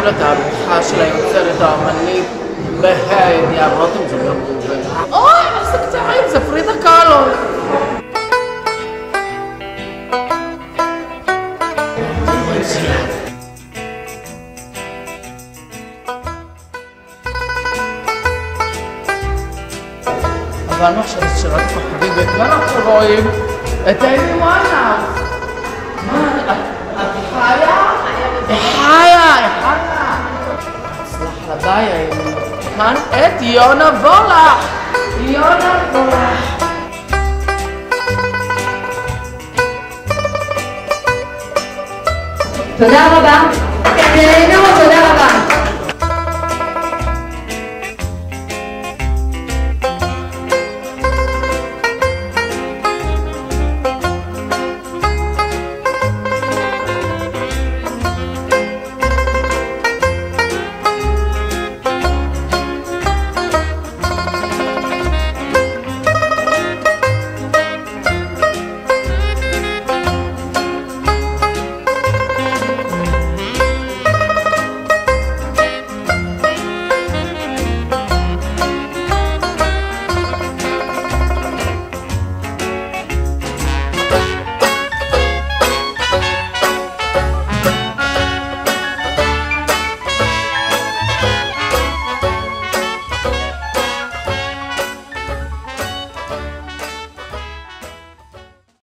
הבאים לתהלוכה של היוצרת האמנית בה"א יערות עם זמר ראובן. אוי, איזה קצרים, זה פרידה קאלו. אבל מה עכשיו שירת הפחדים, וכאן אנחנו רואים את אימי וואנה. מה, לבעיה, כאן את יונה וולך. יונה וולך. תודה רבה. כן,